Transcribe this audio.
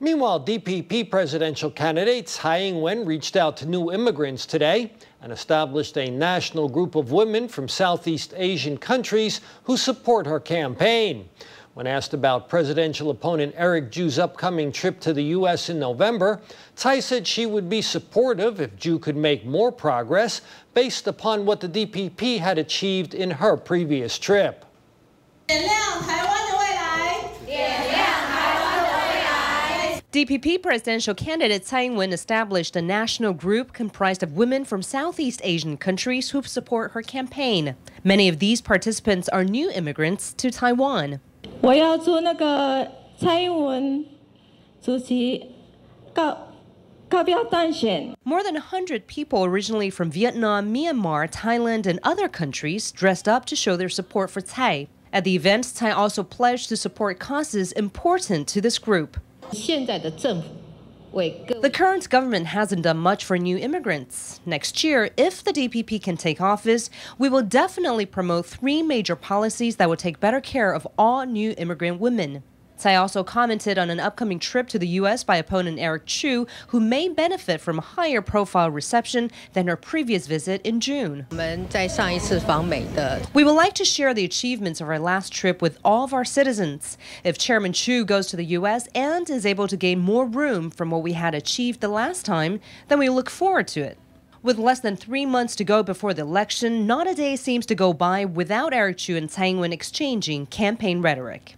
Meanwhile, DPP presidential candidate Tsai Ing-wen reached out to new immigrants today and established a national group of women from Southeast Asian countries who support her campaign. When asked about presidential opponent Eric Chu's upcoming trip to the U.S. in November, Tsai said she would be supportive if Chu could make more progress based upon what the DPP had achieved in her previous trip. DPP presidential candidate Tsai Ing-wen established a national group comprised of women from Southeast Asian countries who support her campaign. Many of these participants are new immigrants to Taiwan. 我要祝那个蔡英文主席告告票当选。 More than 100 people originally from Vietnam, Myanmar, Thailand, and other countries dressed up to show their support for Tsai. At the event, Tsai also pledged to support causes important to this group. The current government hasn't done much for new immigrants. Next year, if the DPP can take office, we will definitely promote three major policies that will take better care of all new immigrant women. Tsai also commented on an upcoming trip to the U.S. by opponent Eric Chu, who may benefit from higher profile reception than her previous visit in June. We would like to share the achievements of our last trip with all of our citizens. If Chairman Chu goes to the U.S. and is able to gain more room from what we had achieved the last time, then we look forward to it. With less than three months to go before the election, not a day seems to go by without Eric Chu and Tsai Ing-wen exchanging campaign rhetoric.